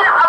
alive?